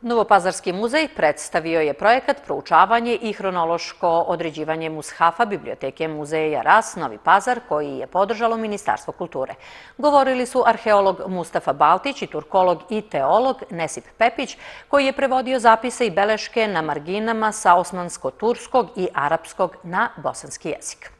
Novopazarski muzej predstavio je projekat Proučavanje i hronološko određivanje Mushafa Biblioteke muzeja RAS Novi Pazar koji je podržalo Ministarstvo kulture. Govorili su arheolog Mustafa Baltić i turkolog i teolog Nesip Pepić koji je prevodio zapise i beleške na marginama sa osmansko-turskog i arapskog na bosanski jezik.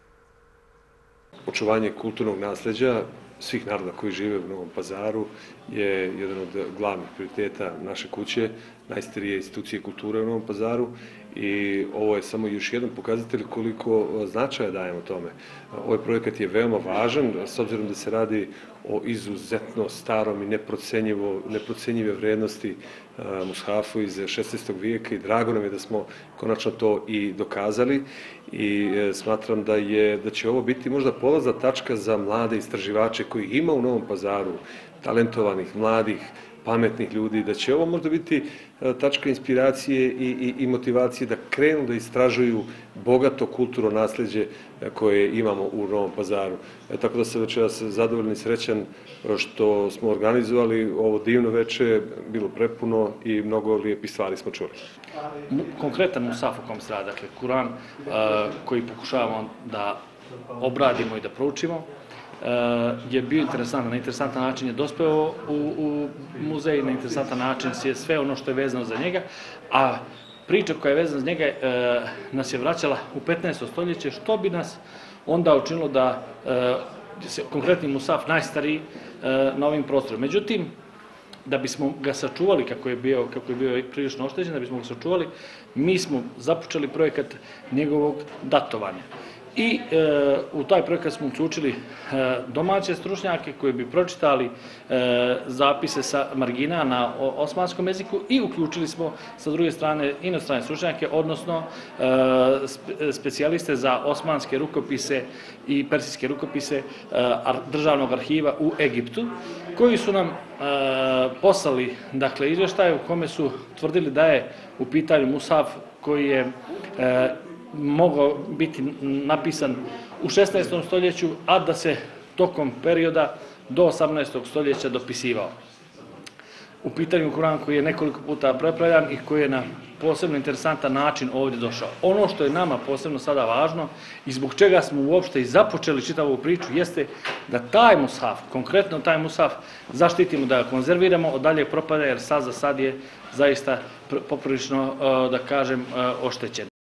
Očuvanje kulturnog nasljeđa svih naroda koji žive u Novom pazaru je jedan od glavnih prioriteta naše kuće, najstarije institucije kulture u Novom pazaru i ovo je samo još jedan pokazatelj koliko značaja dajemo tome. Ovaj projekat je veoma važan, s obzirom da se radi o izuzetno starom i neprocenjive vrednosti mushafu iz 16. vijeka i drago nam je da smo konačno to i dokazali i e, smatram da, je, da će ovo biti možda polazna tačka za mlade istraživače koji ima u Novom pazaru, talentovanih, mladih, pametnih ljudi, da će ovo možda biti e, tačka inspiracije i, i, i motivacije da krenu da istražuju bogato kulturno nasljeđe e, koje imamo u Novom pazaru. E, tako da se večeras zadovoljni i srećan što smo organizovali ovo divno veče, bilo prepuno i mnogo lijepih stvari smo čuli. Konkretan Musaf u kom dakle Kuran koji pokušavamo da obradimo i da proučimo, je bio interesantan. Na interesantan način je dospeo u, u muzej, na interesantan način je sve ono što je vezano za njega, a priča koja je vezana za njega e, nas je vraćala u 15. stoljeće, što bi nas onda učinilo da e, se konkretni Musaf najstariji e, na ovim prostorima. Međutim, da bismo ga sačuvali kako je bio, kako je bio prilično oštećen, da bismo ga sačuvali, mi smo započeli projekat njegovog datovanja. I e, u taj projekat smo uključili e, domaće stručnjake koji bi pročitali e, zapise sa margina na osmanskom jeziku i uključili smo sa druge strane inostrane stručnjake, odnosno e, specijaliste za osmanske rukopise i persijske rukopise e, državnog arhiva u Egiptu, koji su nam e, poslali dakle, izveštaje u kome su tvrdili da je u pitanju Musaf koji je mogao biti napisan u 16. stoljeću, a da se tokom perioda do 18. stoljeća dopisivao. U pitanju Kuran koji je nekoliko puta prepravljan i koji je na posebno interesantan način ovdje došao. Ono što je nama posebno sada važno i zbog čega smo uopšte i započeli čitavu priču jeste da taj mushaf, konkretno taj mushaf, zaštitimo, da ga konzerviramo od dalje propada jer sad za sad je zaista poprilično, eh, da kažem, eh, oštećen.